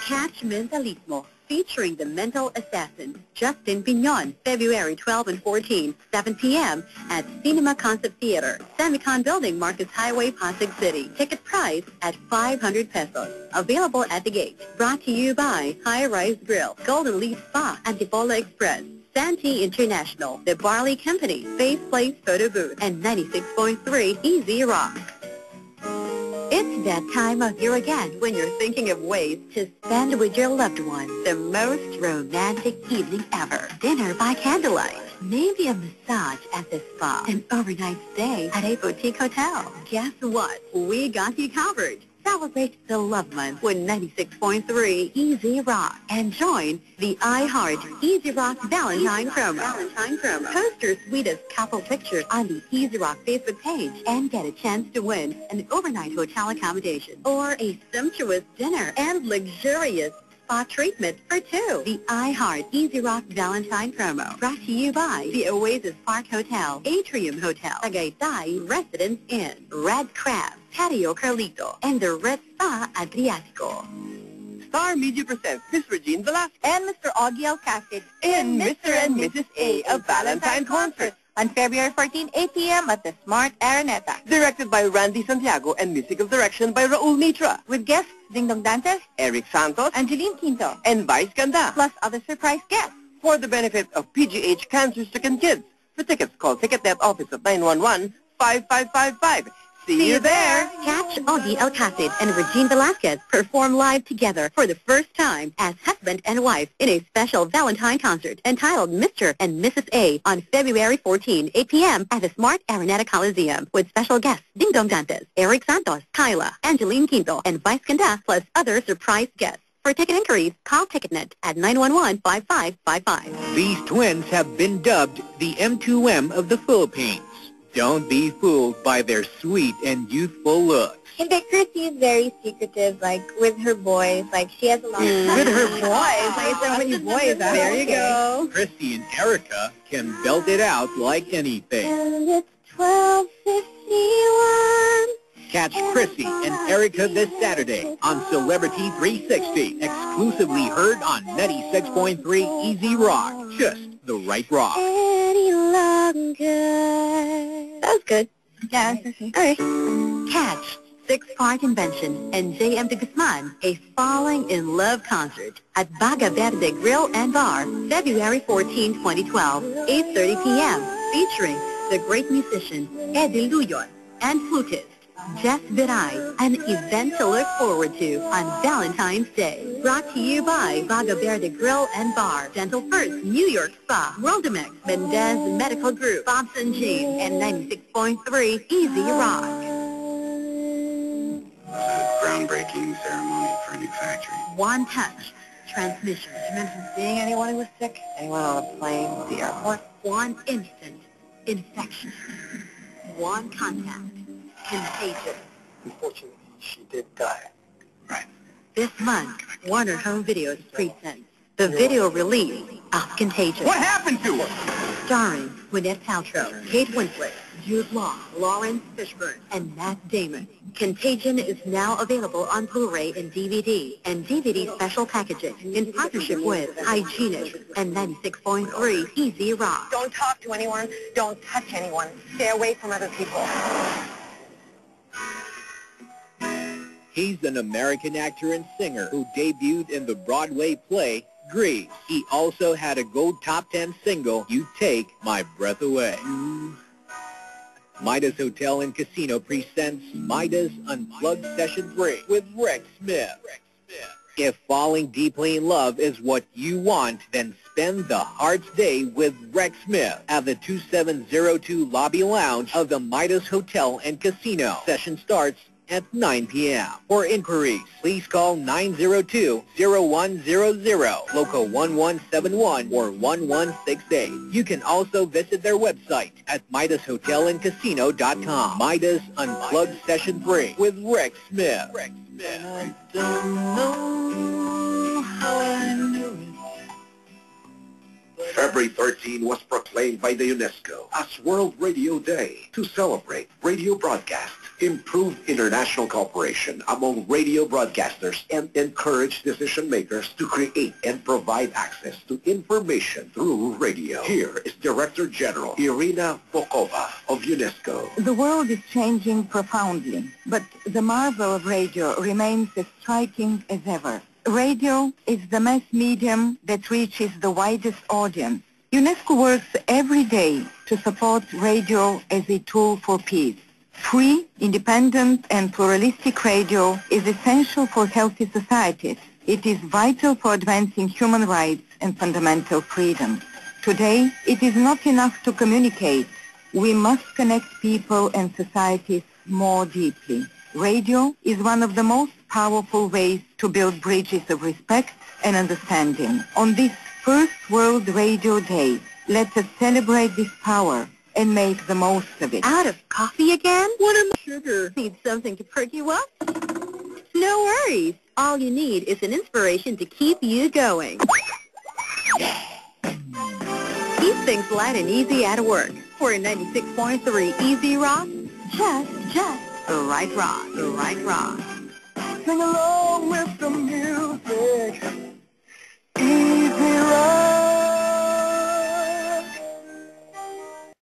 Catch Mentalismo, featuring the mental assassin, Justin Piñon, February 12 and 14, 7 p.m. at Cinema Concept Theater, Semicon Building, Marcos Highway, Pasig City. Ticket price at 500 pesos. Available at the gate. Brought to you by High Rise Grill, Golden Leaf Spa, and Antipolo Express. Santee International, The Barley Company, Faith Place Photo Booth, and 96.3 Easy Rock. That time of year again when you're thinking of ways to spend with your loved ones the most romantic evening ever. Dinner by candlelight. Maybe a massage at the spa. An overnight stay at a boutique hotel. Guess what? We got you covered. Celebrate the love month with 96.3 Easy Rock and join the iHeart Easy Rock Valentine promo. Valentine promo. Post your sweetest couple picture on the Easy Rock Facebook page and get a chance to win an overnight hotel accommodation or a sumptuous dinner and luxurious spa treatment for two. The iHeart Easy Rock Valentine promo brought to you by the Oasis Park Hotel, Atrium Hotel, Tagaytay Residence Inn, Red Crab, Patio Carlito, and the Red Spa Adriatico. Star Media presents Miss Regine Velasquez And Mr. Ogie Alcasid in Mr. and Mrs. A, a Valentine concert. On February 14, 8 p.m. at the Smart Araneta. Directed by Randy Santiago and musical direction by Raul Mitra. With guests Dingdong Dantes, Eric Santos Angeline Quinto, and Vice Ganda. plus other surprise guests. For the benefit of PGH cancer-stricken kids. For tickets, call TicketNet office at 911-5555. See, you there! Catch Ogie Alcasid and Regine Velasquez perform live together for the first time as husband and wife in a special Valentine concert entitled Mr. and Mrs. A on February 14, 8 p.m. at the Smart Araneta Coliseum with special guests Dingdong Dantes, Eric Santos, Kyla, Angeline Quinto, and Vice Ganda plus other surprise guests. For ticket inquiries, call TicketNet at 911-5555. These twins have been dubbed the M2M of the Philippines. Don't be fooled by their sweet and youthful looks. And that Chrissy is very secretive, like, with her boys. Like, she has a lot of... Mm. With her boys. I so many boys out There you Okay. go. Christy and Erica can belt it out like anything. And it's 1251. Catch Chrissy and Erica this Saturday on Celebrity 360, exclusively heard on 96.3 Easy Rock. Just the right rock. Any longer. That was good. Yeah. All right. Catch Sixth Part Invention and J.M. de Guzman, a Falling in Love concert at Baga Verde Grill and Bar, February 14, 2012, 8.30 p.m., featuring the great musician Eddie Luyon and flutist Jess Viray, an event to look forward to on Valentine's Day. Brought to you by Baga Verde Grill and Bar, Dental First, New York Spa, Worldamex, Mendez Medical Group, Bobson Jean, and 96.3 Easy Rock. a groundbreaking ceremony for a new factory. One touch. Transmission. Did you mention seeing anyone who was sick? Anyone on a plane? The airport? One instant. Infection. One contact. Contagion. Unfortunately, she did die. Right. This month, Warner Home Videos presents the video release of Contagion. What happened to her? Starring Gwyneth Paltrow, Kate Winslet, Jude Law, Laurence Fishburne, and Matt Damon. Contagion is now available on Blu-ray and DVD and DVD special packaging in partnership with Hygienic and 96.3 Easy Rock. Don't talk to anyone. Don't touch anyone. Stay away from other people. He's an American actor and singer who debuted in the Broadway play Grease. He also had a gold top 10 single, You Take My Breath Away. Midas Hotel and Casino presents Midas Unplugged Session 3 with Rex Smith. If falling deeply in love is what you want, then spend the Heart's Day with Rex Smith at the 2702 Lobby Lounge of the Midas Hotel and Casino. Session starts at 9 p.m. For inquiries, please call 902-0100, local 1171 or 1168. You can also visit their website at MidasHotelandCasino.com. Midas Unplugged Session 3 with Rex Smith. Rex Smith. I don't know how I knew it. February 13 was proclaimed by the UNESCO as World Radio Day to celebrate radio broadcast improved international cooperation among radio broadcasters, and encourage decision makers to create and provide access to information through radio. Here is Director General Irina Bokova of UNESCO. The world is changing profoundly, but the marvel of radio remains as striking as ever. Radio is the mass medium that reaches the widest audience. UNESCO works every day to support radio as a tool for peace. Free, independent and pluralistic radio is essential for healthy societies. It is vital for advancing human rights and fundamental freedoms. Today, it is not enough to communicate. We must connect people and societies more deeply. Radio is one of the most powerful ways to build bridges of respect and understanding. On this first World Radio Day, let us celebrate this power and make the most of it. Out of coffee again? What am sugar? Need something to perk you up? No worries. All you need is an inspiration to keep you going. Keep things light and easy at work. For 96.3 Easy Rock, just, just the right rock, the right rock. Sing along with the music.